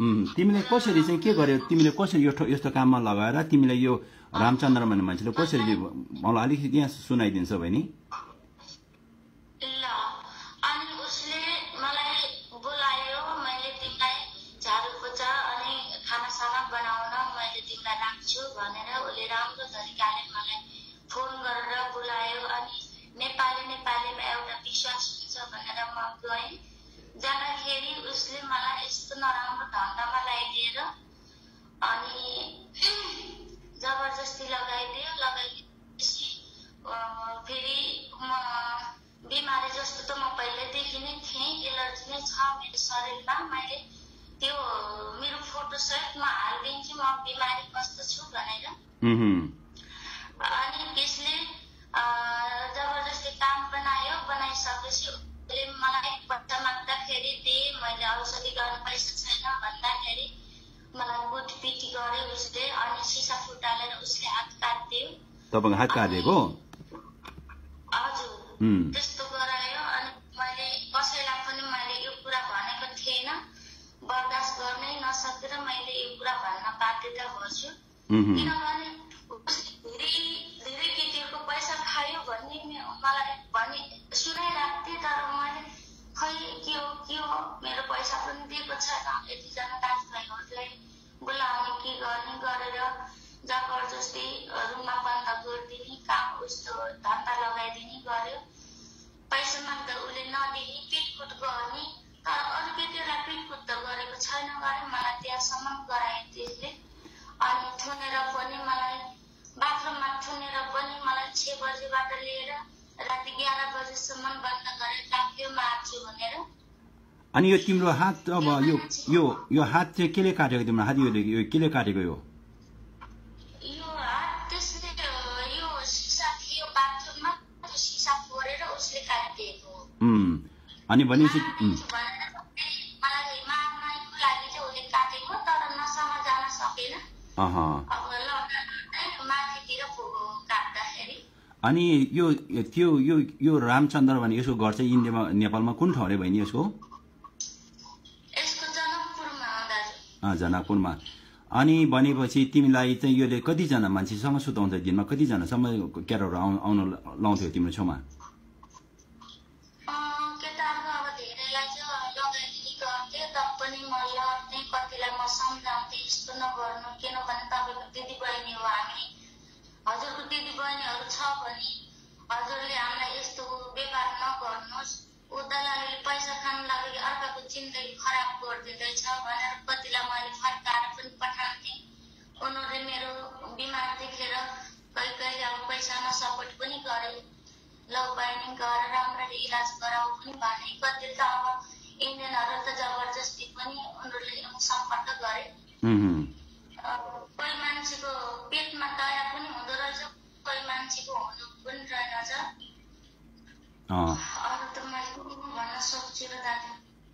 तिमीले कसरी चाहिँ के गर्यो? तिमीले कसरी यो यस्तो काममा लगाएर तिमीले यो रामचन्द्र भन्ने मान्छेले कसरी मलाई अलिकति यहाँ सुनाइदिन्छ बहिनी। एलर्जी नै छ मेरो शरीरमा। मैले त्यो मेरो फोटो सहित म हालिदिन्छु म बिमारी कस्तो छु भनेर। अनि त्यसले जबरजस्ती काम बनायो बनाइसकेपछि उसले मलाई पैसा माग्दाखेरि दिएँ मैले औषधि गर्न पैसा छैन भन्दाखेरि मलाई कुटपिट गर्यो उसले अनि सिसा फुटालेर उसले हात काटिदियो। तपाईँको हात काटेको हजुर। उहुँ, किनभने धेरै धेरै केटीहरूको पैसा खायो भन्ने मलाई भने सुनाइरहेको थिएँ तर मैले खै के हो के हो मेरो पैसा पनि दिएको छैन। यतिजना दाजुभाइहरूलाई बोलाउने के गर्ने गरेर जबरजस्ती रुममा बन्द गरिदिने काम उस्तो धन्दा लगाइदिने गर्यो। पैसा माग्दा उसले नदिने पिटकुट गर्ने। तर अरू केटीहरूलाई पिटकुट त गरेको छैन गरे मलाई त्यहाँसम्म गरायो त्यसले अनि थुनेर पनि मलाई बाथरुममा थुनेर पनि मलाई छ बजीबाट लिएर राति एघार बजीसम्म बन्द गरेर राख्यो मार्छु भनेर। अनि यो तिम्रो हात अब यो यो यो हात चाहिँ केले काटेको तिम्रो हात? यो यो केले काटेको यो? यो हात अनि यो त्यो यो यो रामचन्द्र भन्ने यसको घर चाहिँ इन्डियामा नेपालमा कुन ठाउँ अरे बहिनी यसको? जनकपुरमा। अनि भनेपछि तिमीलाई चाहिँ यसले कतिजना मान्छेसँग सुताउँछ दिनमा? कतिजनासम्म क्यारोहरू आउनु आउनु लाउँथ्यो तिम्रो छेउमा? हजुरले हामीलाई यस्तो व्यवहार नगर्नुहोस्। ऊ दलालीले पैसा खानु लाग्यो अर्काको जिन्दगी खराब गरिदिँदैछ भनेर कतिलाई मैले फर्काएर पनि पठाउँथेँ। उनीहरूले मेरो बिमार देखेर कहीँ कहिले अब पैसामा सपोर्ट पनि गरे। लौ बहिनी गएर राम्ररी इलाज गराऊ पनि भने। कति त अब इन्डियनहरू त जबरजस्ती पनि उनीहरूले सम्पर्क गरे उहुँ, अब कोही मान्छेको पेटमा दया पनि हुँदो रहेछ कोही मान्छेको हुनु पनि रहेनछ अँ। अरू त मैले के भन्न सक्छु र दाजु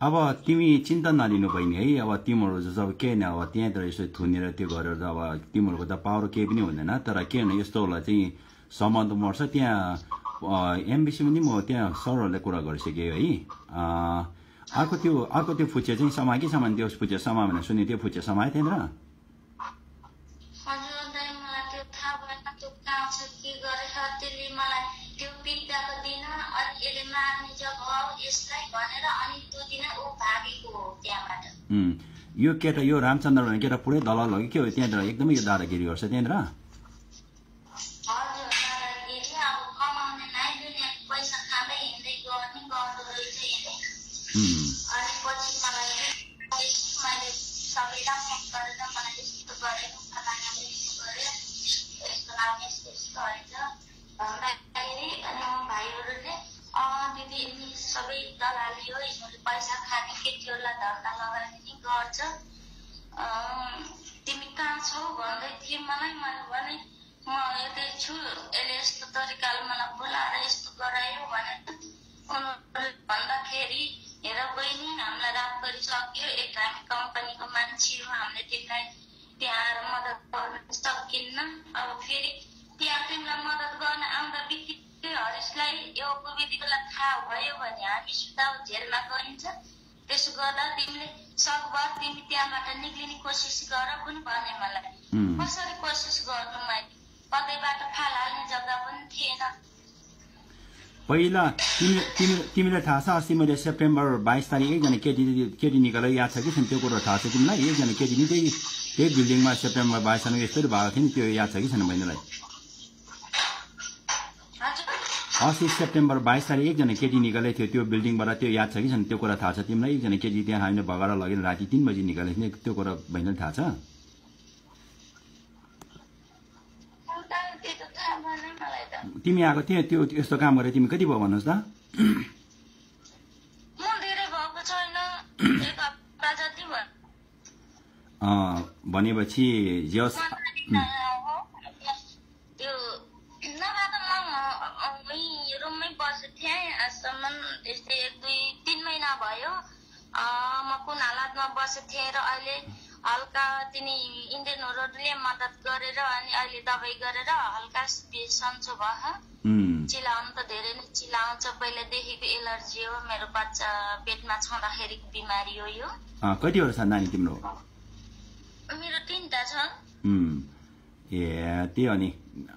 अब तिमी चिन्ता नलिनु बहिनी है? अब तिमीहरू अब केही न अब त्यहाँतिर यसो थुनेर त्यो गरेर त अब तिमीहरूको त पावर केही पनि हुँदैन। तर के भने यस्तोहरूलाई चाहिँ सम्बन्ध मर्छ त्यहाँ एमबिसी पनि म त्यहाँ सरहरूले कुरा गरिसकेँ है। अर्को त्यो अर्को त्यो फुचे चाहिँ समायो कि सामान त्यो फुचे समायो भनेर सुने त्यो फुचे समायो त्यहाँनिर। यो केटा यो रामचन्द्र भन्ने केटा पुरै दलाल हो कि के हो? त्यहाँनिर एकदमै यो दादागिरी गर्छ त्यहाँनिर? कमाउने नाइ दुनियाँको पैसा खाँदै मलाई मैले भने म यतै छु यसले यस्तो तरिकाले मलाई बोलाएर यस्तो गरायो भनेर उनीहरूले भन्दाखेरि हेर बहिनी हामीलाई रात गरिसक्यो एक हामी कम्पनीको मान्छे हो हामीले तिमीलाई त्यहाँ आएर मद्दत गर्न सकिन्न। अब फेरि त्यहाँ तिमीलाई मद्दत गर्न आउँदा बित्तिकै हरिसलाई यो कुविधिकोलाई थाहा भयो भने हामी सुधा जेलमा गइन्छ। त्यसो गर्दा तिमीले सकभर तिमी त्यहाँ त्यहाँबाट निक्लिने कोसिस गर पनि भने मलाई। कसरी कोसिस गर्नु मैले? कतैबाट फाल हाल्ने जग्गा पनि थिएन। पहिला तिमी तिमी तिमीलाई थाहा छ अस्ति मैले सेप्टेम्बर बाइस तारिक एकजना केटी केटी निकालेर याद छ कि छैन? त्यो कुरो थाहा छ तिमीलाई? एकजना केटी नि त्यही त्यही बिल्डिङमा सेप्टेम्बर बाइस तारिक यस्तरी भएको थियो नि त्यो याद छ कि छैन बहिनीलाई अस्ति सेप्टेम्बर बाइस तारिक एकजना केटी निकालेको थियो। त्यो बिल्डिङबाट त्यो याद छ कि छैन? त्यो कुरा थाहा छ तिमीलाई? एकजना केटी त्यहाँ हामीले भगाएर लगेर राति तिन बजी निकालेको थियो त्यो कुरा बहिनीलाई थाहा छ? तिमी आएको थियो त्यो यस्तो काम गरेर तिमी कति भयो भन्नुहोस् त? भनेपछि जे बसेको थिएँ र अहिले हल्का तिनी इन्डियनहरूले मद्दत गरेर अनि अहिले दबाई गरेर हल्का सन्चो भयो चिलाउनु त धेरै नै चिलाउँछ। पहिलादेखिको एलर्जी हो। मेरो बच्चा पेटमा छँदाखेरिको बिमारी हो यो। कतिवटा छ नानी तिम्रो? मेरो तिनवटा उम्, ए त्यही हो नि।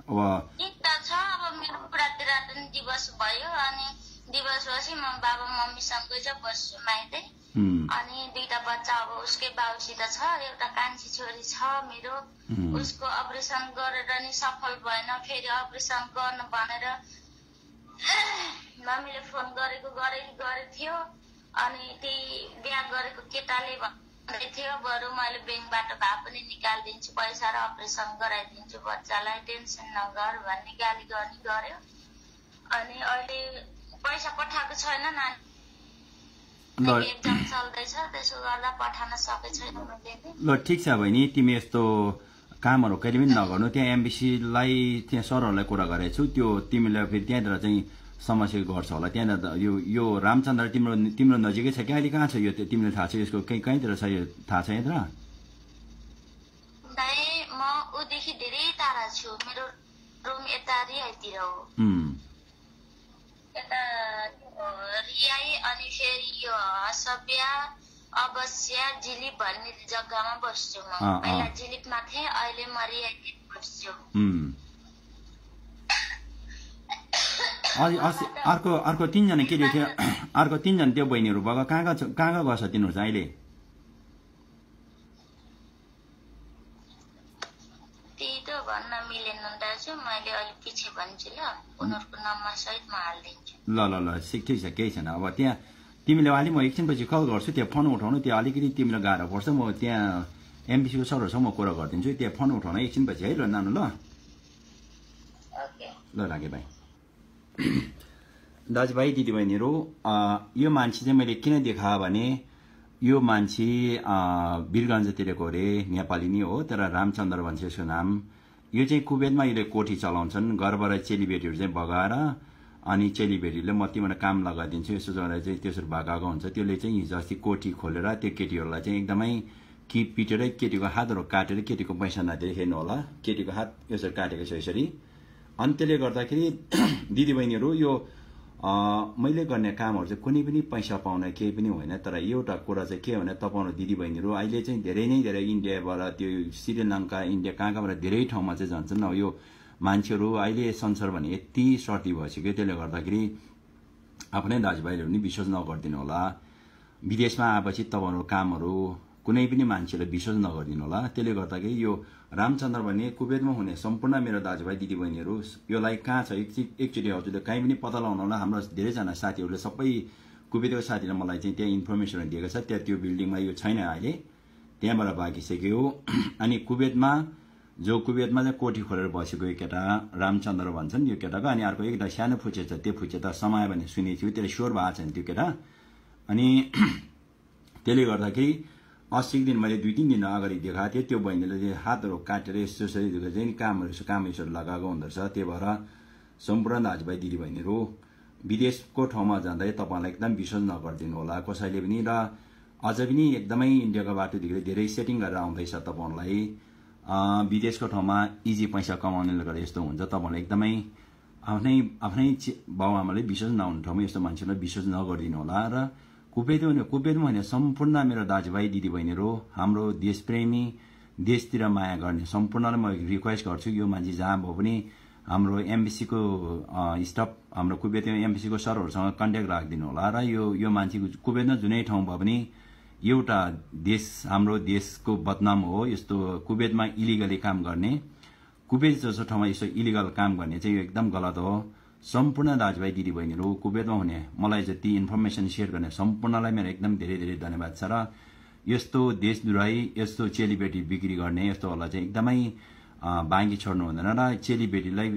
अब तिनवटा छ। अब मेरो बुढातिर पनि दिवस भयो अनि दिवस भएपछि म बाबा मम्मीसँगै चाहिँ बस्छु माइतै। अनि दुईटा बच्चा अब उसकै बाबुसित छ एउटा कान्छी छोरी छ मेरो। उसको अपरेसन गरेर नि सफल भएन फेरि अपरेसन गर्नु भनेर मम्मीले फोन गरेको गरे गरेको थियो। अनि त्यही बिहा गरेको केटाले भन्दै थियो बरु मैले ब्याङ्कबाट भए पनि निकालिदिन्छु पैसा र अपरेसन गराइदिन्छु बच्चालाई टेन्सन नगर भन्ने गाली गर्ने गर्यो। अनि अहिले पैसा पठाएको छैन नानी। ल। ठिक छ बहिनी तिमी यस्तो कामहरू कहिले पनि नगर्नु। त्यहाँ एमबिसीलाई त्यहाँ सरहरूलाई कुरा गरेको छु त्यो तिमीलाई फेरि त्यहाँनिर चाहिँ समस्या गर्छ होला। त्यहाँनिर यो यो रामचन्द्र तिम्रो तिम्रो नजिकै छ कि अहिले कहाँ छ यो? तिमीलाई थाहा छ यसको कहीँ कहीँतिर छ यो? थाहा छ म ऊदेखि धेरै टाढा छु। मेरो रुम यता हो। यता रियाई अनि फेरि यो हसबिया अवस्या जिलिप भन्ने जग्गामा बस्छु म। पहिला जिलिपमा थिएँ अहिले म रियाइतिर बस्छु अर्को अर्को तिनजना केटी थियो? अर्को तिनजना त्यो बहिनीहरू भएको कहाँ कहाँ कहाँ कहाँ गएछ तिनीहरू चाहिँ अहिले त्यही त भन्न मिलेन दाजु मैले अलिक पछि भन्छु ल उनीहरूको नम्बर सहित म हालिदिन्छु। ल ल ल ठिक ठिक छ केही छैन। अब त्यहाँ तिमीले अलि म एकछिनपछि कल गर्छु त्यहाँ फोन उठाउनु त्यो अलिकति तिमीलाई गाह्रो पर्छ म त्यहाँ एमबिसीको सरहरूसँग म कुरा गरिदिन्छु। त्यहाँ फोन उठाउनु एकछिनपछि है ल नानु ल। ल राखेँ भाइ दाजुभाइ दिदीबहिनीहरू यो मान्छे चाहिँ मैले किन देखाएँ भने यो मान्छे अ, वीरगञ्जतिरको अरे नेपाली नै हो तर रामचन्द्र भन्छ यसको नाम यो चाहिँ कुवेतमा यसले कोठी चलाउँछन् घरबाट चेलीबेटीहरू चाहिँ बगाएर अनि चेलीबेटीले म तिमीलाई काम लगाइदिन्छु। यसो गरेर चाहिँ त्यसरी भगाएको हुन्छ। त्यसले चाहिँ हिजो अस्ति कोठी खोलेर त्यो केटीहरूलाई चाहिँ एकदमै कि पिटेर केटीको हातहरू काटेर केटीको पैसा हेर्नु होला। केटीको हात यसरी काटेको छ यसरी। अनि त्यसले गर्दाखेरि दिदीबहिनीहरू यो मैले गर्ने कामहरू चाहिँ कुनै पनि पैसा पाउन केही पनि होइन तर एउटा कुरा चाहिँ के भने तपाईँहरू दिदीबहिनीहरू अहिले चाहिँ धेरै नै धेरै इन्डियाबाट त्यो श्रीलङ्का इन्डिया कहाँ कहाँबाट धेरै ठाउँमा चाहिँ जान्छन्। यो मान्छेहरू अहिले संसार भने यति सर्ती भइसक्यो त्यसले गर्दाखेरि आफ्नै दाजुभाइले पनि विश्वास नगरिदिनु होला विदेशमा आएपछि तपाईँहरू कामहरू कुनै पनि मान्छेलाई विश्वास नगरिदिनु होला त्यसले गर्दाखेरि यो रामचन्द्र भन्ने कुवेतमा हुने सम्पूर्ण मेरो दाजुभाइ दिदीबहिनीहरू योलाई कहाँ छ? एकचि एकचोटि हजुरले कहीँ पनि पत्ता लगाउनु होला हाम्रो धेरैजना साथीहरूले सबै कुवेतको साथीले मलाई चाहिँ त्यहाँ इन्फर्मेसनहरू दिएको छ। त्यहाँ त्यो बिल्डिङमा यो छैन अहिले। त्यहाँबाट भागिसक्यो अनि कुवेतमा जो कुवेतमा चाहिँ कोठी खोलेर बसेको एक केटा रामचन्द्र भन्छन् यो केटाको। अनि अर्को एकटा सानो फुचे छ। त्यो फुचे त समय भने सुनेको थियो। त्यसले स्वर भएको छ नि त्यो केटा। अनि त्यसले गर्दाखेरि अस्तिको दिन मैले दुई तिन दिन अगाडि देखाएको थिएँ। त्यो बहिनीले हातहरू काटेर यस्तो यसरी चाहिँ कामहरू यसो काम यसरी लगाएको हुँदो रहेछ त्यही भएर सम्पूर्ण दाजुभाइ दिदीबहिनीहरू विदेशको ठाउँमा जाँदा तपाईँहरूलाई एकदम विश्वास नगरिदिनु होला। कसैले पनि र अझ पनि एकदमै इन्डियाको बाटोदेखि धेरै सेटिङ गरेर आउँदैछ तपाईँहरूलाई। विदेशको ठाउँमा इजी पैसा कमाउनेले गर्दा यस्तो हुन्छ। तपाईँहरूलाई एकदमै आफ्नै आफ्नै बाउ आमाले विश्वास नहुने ठाउँमा यस्तो मान्छेलाई विश्वास नगरिदिनु होला र भने कुवेतमा भने सम्पूर्ण मेरो दाजुभाइ दिदीबहिनीहरू हाम्रो देशप्रेमी देशतिर माया गर्ने सम्पूर्णलाई म रिक्वेस्ट गर्छु यो मान्छे जहाँ भयो पनि हाम्रो एमबिसीको स्टाफ हाम्रो कुवेतमा एमबिसीको सरहरूसँग कन्ट्याक्ट राखिदिनु होला र यो यो मान्छेको कुवेतमा जुनै ठाउँ भयो भने एउटा देश हाम्रो देशको बदनाम हो यस्तो कुवेतमा इलिगली काम गर्ने। कुवेत जस्तो ठाउँमा यस्तो इलिगल काम गर्ने चाहिँ यो एकदम गलत हो। सम्पूर्ण दाजुभाइ दिदीबहिनीहरू कुवेतमा हुने मलाई जति इन्फर्मेसन सेयर गर्ने सम्पूर्णलाई मेरो एकदम धेरै धेरै धन्यवाद छ र यस्तो देशद्रोही यस्तो चेलीबेटी बिक्री गर्ने यस्तोहरूलाई चाहिँ एकदमै बाँकी छोड्नु हुँदैन र चेलीबेटीलाई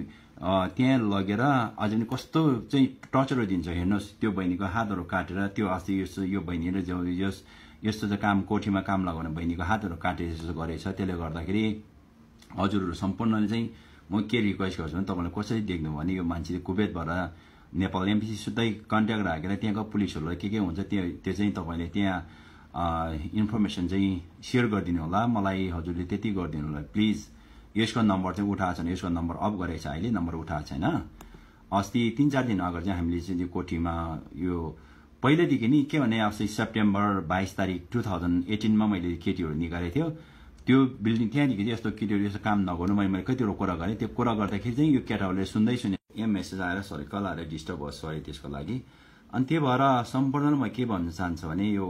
त्यहाँ लगेर अझै पनि कस्तो चाहिँ टर्चर दिन्छ हेर्नुहोस् त्यो बहिनीको हातहरू काटेर त्यो अस्ति यस्तो यो बहिनीले यस यस्तो चाहिँ काम कोठीमा काम लगाउने बहिनीको हातहरू काटेर जस्तो गरेछ त्यसले गर्दाखेरि हजुरहरू सम्पूर्णले चाहिँ म के रिक्वेस्ट गर्छु भने तपाईँलाई कसरी देख्नु भने यो मान्छे कुवेतबाट नेपाल एमपिसी सुत्तै कन्ट्याक्ट राखेर त्यहाँको पुलिसहरूलाई के के हुन्छ त्यो त्यो चाहिँ तपाईँले त्यहाँ इन्फर्मेसन चाहिँ सेयर गरिदिनु होला। मलाई हजुरले त्यति गरिदिनु होला। प्लिज यसको नम्बर चाहिँ उठाएको छैन। यसको नम्बर अफ गरेको छ अहिले। नम्बर उठाएको छैन। अस्ति तिन चार दिन अगाडि चाहिँ हामीले चाहिँ कोठीमा यो पहिल्यैदेखि नि के भने अस्ति सेप्टेम्बर बाइस तारिक टु थाउजन्ड एटिनमा मैले केटीहरू निकालेको थियो। त्यो बिल्डिङ त्यहाँदेखि यस्तो केटीहरू यस्तो काम नगर्नु मैले मैले कतिवटा कुरा गरेँ। त्यो कुरा गर्दाखेरि चाहिँ यो केटाहरूले सुन्दै सुने यहाँ मेसेज आएर सरी कल आएर डिस्टर्ब भयो सरी त्यसको लागि। अनि त्यही भएर सम्पूर्ण म के भन्न चाहन्छु भने यो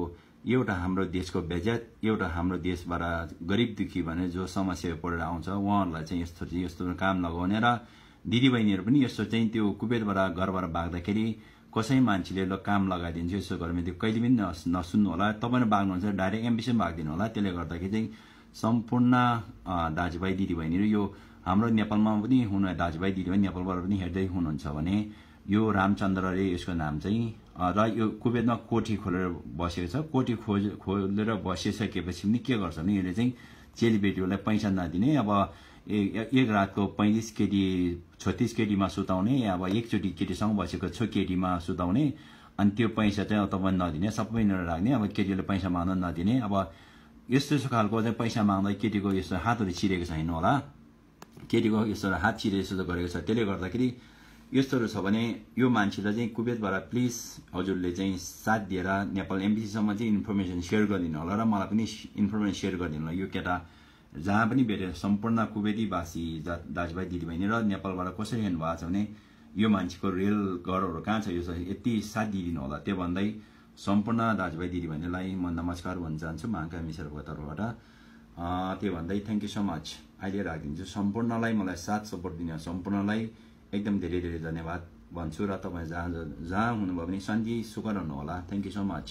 एउटा हाम्रो देशको बेजत एउटा हाम्रो देशबाट गरिब दुखी भने जो समस्या पढेर आउँछ उहाँहरूलाई चाहिँ यस्तो चाहिँ यस्तो काम लगाउने र दिदीबहिनीहरू पनि यस्तो चाहिँ त्यो कुवेतबाट घरबाट भाग्दाखेरि कसै मान्छेले ल काम लगाइदिन्छ यसो गर्यो त्यो कहिले पनि नसुन्नु होला। तपाईँले भाग्नुहुन्छ डाइरेक्ट एम्बिसन भागिदिनु होला। त्यसले गर्दाखेरि चाहिँ सम्पूर्ण दाजुभाइ दिदीबहिनीहरू यो हाम्रो नेपालमा पनि हुनु दाजुभाइ दिदीबहिनी नेपालबाट पनि हेर्दै हुनुहुन्छ भने यो रामचन्द्रले यसको नाम चाहिँ र यो कुवेतमा कोठी खोलेर बसेको छ। कोठी खोज खोलेर बसिसकेपछि पनि के गर्छ भने यसले चाहिँ चेलीबेटीहरूलाई पैसा नदिने अब एक रातको पैँतिस केटी छत्तिस केटीमा सुताउने अब एकचोटि केटीसँग बसेको छ केटीमा सुताउने अनि त्यो पैसा चाहिँ तपाईँ नदिने सबै राख्ने अब केटीले पैसा माग्दा नदिने अब यस्तो यस्तो खालको चाहिँ पैसा माग्दा केटीको यस्तो हातहरू चिरेको छैन होला। केटीको यस्तो हात चिरे यस्तो गरेको छ। त्यसले गर्दाखेरि यस्तोहरू छ भने यो मान्छेलाई चाहिँ कुवेतबाट प्लिज हजुरले चाहिँ साथ दिएर नेपाल एमबिसीसम्म चाहिँ इन्फर्मेसन सेयर गरिदिनु होला र मलाई पनि इन्फर्मेसन सेयर गरिदिनु होला। यो केटा जहाँ पनि भेटेर सम्पूर्ण कुवेतीवासी दाजुभाइ दिदीबहिनी र नेपालबाट कसरी हेर्नु भएको छ भने यो मान्छेको रियल घरहरू कहाँ छ यो यति साथ दिइदिनु होला। त्यो भन्दै सम्पूर्ण दाजुभाइ दिदीबहिनीलाई म नमस्कार भन्न चाहन्छु। महाकाल मिसरको तर्फबाट त्यो भन्दै थ्याङ्क यू सो मच अहिले राखिदिन्छु। सम्पूर्णलाई मलाई साथ सपोर्ट दिने सम्पूर्णलाई एकदम धेरै धेरै धन्यवाद भन्छु र तपाईँ जहाँ जहाँ हुनुभयो भने शान्ति सुख रहनु होला। Thank you so much